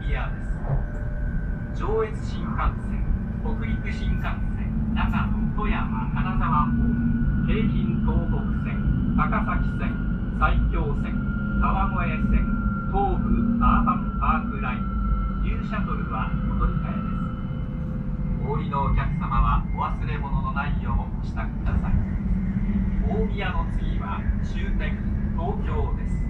宮です上越新幹線北陸新幹線長野富山金沢方面京浜東北線高崎線埼京線川越線東武アーバンパークラインニューシャトルはお乗り換えですお降りのお客様はお忘れ物のないようお支度ください大宮の次は終点東京です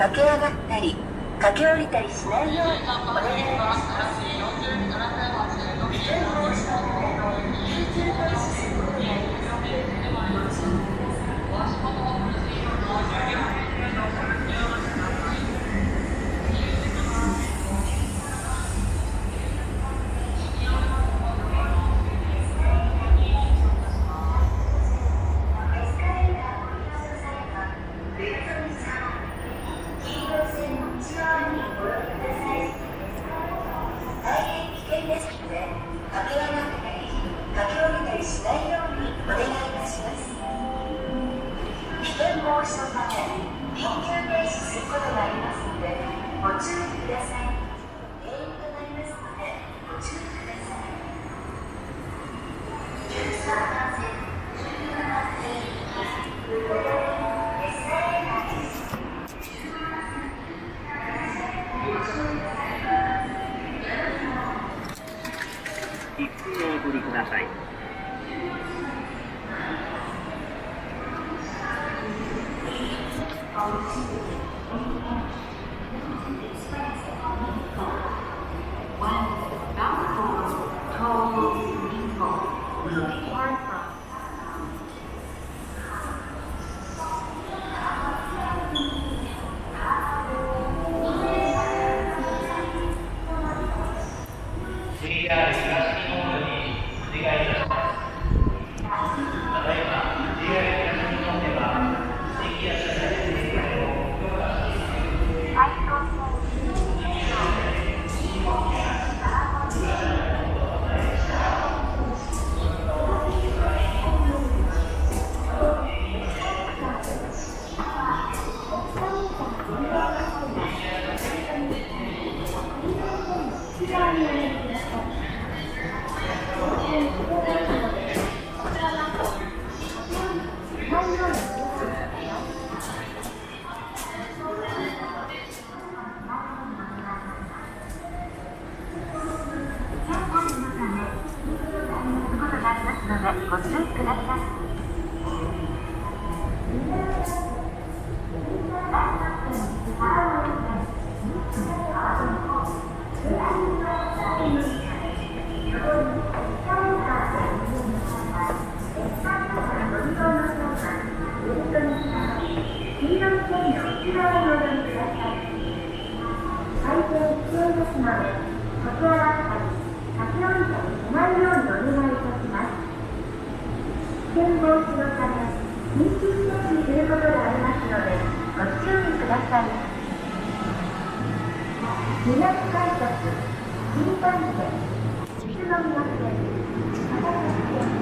駆け上がったり駆け下りたりしないようにお願いします。防止のため緊急停止することがありますのでご注意ください。ださい。注意ください危険防止のため緊急停止す。ることがありますのでご注意ください。南改札新幹線宇都宮線高崎線